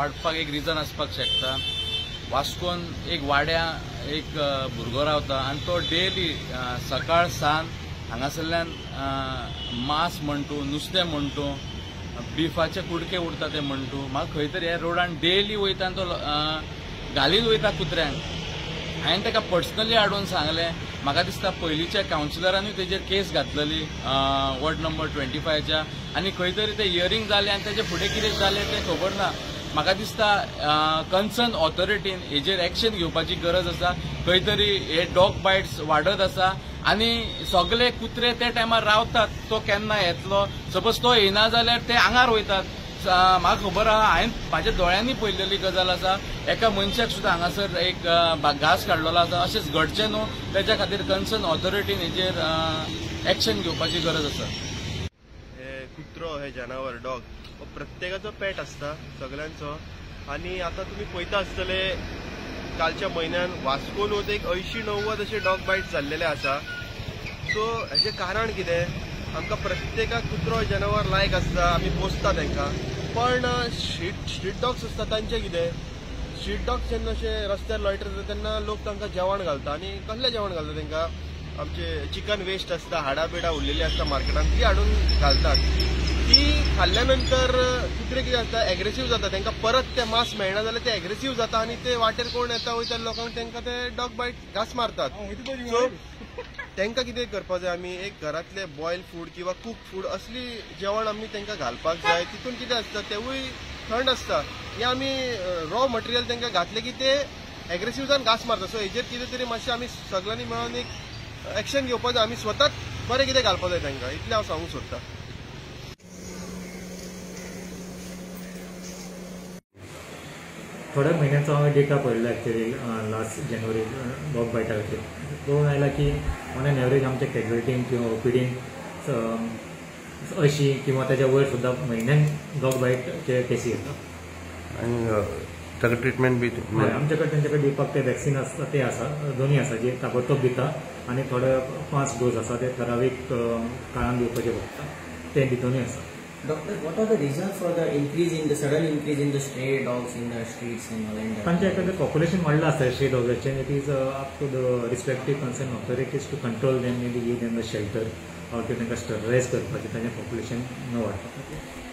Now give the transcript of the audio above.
वाडपाक एक रिजन आसपाक शकता. वास्कोन एक वाड्या एक भुरगो रावता आनी तो डेली सकाळ सान हांगासरल्यान मांस म्हण तूं नुस्तें म्हण तूं बिफाचे कुडके उरता ते म्हण तूं म्हाका खंय तरी ह्या रोडान डेली वयता आनी तो घालीत वयता कुत्र्यांक हांवें ताका पर्सनली हाडून सांगलें. म्हाका दिसता पयलींच्या कावन्सिलरांनी तेजेर केस घातलेली वॉर्ड नंबर ट्वेंटी फायच्या. आनी खंय तरी ते हियरींग जालें आनी तेजे फुडें कितें जालें तें खबर ना. म्हाका दिसता कन्सर्न ऑथॉरिटीन हेजेर एक्शन घेवपाची गरज आसा. खंय तरी हे डॉग बायट्स वाडत आसा. आनी सगळे कुत्रे त्या टायमार रावतात तो केन्ना येतलो? सपोज तो येना जाल्यार ते आंगार वयतात. म्हाका खबर आहा हांवें म्हाज्या दोळ्यांनी पळयलेली गजाल आसा. एका मनशाक सुद्दां हांगासर एक घास काडलेलो आसा. अशेंच घडचें न्हू. तेच्या खातीर कन्सर्न ऑथॉरिटीन हेजेर एक्शन घेवपाची गरज आसा. कुत्रो हे जनावर डॉग हो प्रत्येकाचो पेट आसता सगळ्यांचो. आणि आता तुम्ही पळयता आसतले कालच्या म्हयन्यान वास्कोन वत एक अंयशी णव्वद अशे डॉग बायट जाल्लेले आसा सो हेजें कारण कितें आमकां प्रत्येकाक कुत्रो जनावर लायक आसता आमी पोसता तांकां पण स्ट्रीट स्ट्रीट डॉग्स आसता तांचें कितें स्ट्रीट डॉग्स जेन्ना अशे रस्त्यार लॉयटर जाता तेन्ना लोक तांकां जेवण घालता आनी कसलें जेवण घालता तांकां आमचे चिकन वेस्ट आसता हाडा बिडा उरलेली आसता मार्केटान ती हाडून घालतात. ती खाल्ल्या नंतर कुत्रे कितें जाता एग्रेसीव जाता तांकां परत ते मांस मेळना जाल्यार ते एग्रेसीव जाता आनी ते वाटेर कोण येता वयता लोकांक तांकां ते डॉग बायट घास मारतात. सो तांकां कितें करपाक जाय आमी एक घरातले बॉयल फूड किंवा कूक फूड असली जेवण आमी तांकां घालपाक जाय. तितून कितें आसता तेवूय थंड आसता हे आमी रॉ मटेरियल तांकां घातले की ते एग्रेसीव जावन घास मारता सो हेजेर कितें तरी मातशें आमी सगळ्यांनी मेळून एक एक्शन घेवपाक जाय आमी स्वताच बरें कितें घालपाक जाय तांकां इतलें हांव सांगूंक सोदतां थोड्या म्हयन्याचो हांवें डेटा पळयलो एक्चुअली लास्ट जानेवारी डॉग बायटा खातीर तो आयला की ऑन एन एवरेज आमच्या कॅज्युअलिटीन किंवा ओपीडीन अशी किंवा ताच्या वयर सुद्दां म्हयन्यान डॉग बायटचे केसी येतात. आनी ताका ट्रिटमेंट बी आमचे कडेन तेंचे कडेन दिवपाक ते वॅक्सिन आसता ते आसा दोन्ही आसा जे ताबडतोब दिता आनी थोडे पांच डोस आसा ते ठरावीक अ, काळान दिवपाचे पडटा. ते भितरूय आसा. Doctor, what are the reasons for the increase in the sudden increase in the stray dogs in the streets in Malinda? तांचे एखादें पॉप्युलेशन वाडलं आसता stray डॉगाचें it is up to the respective concern authorities to control them may be give them the shelter or to तांकां sterilise करपाचें तांचें population न वाडटा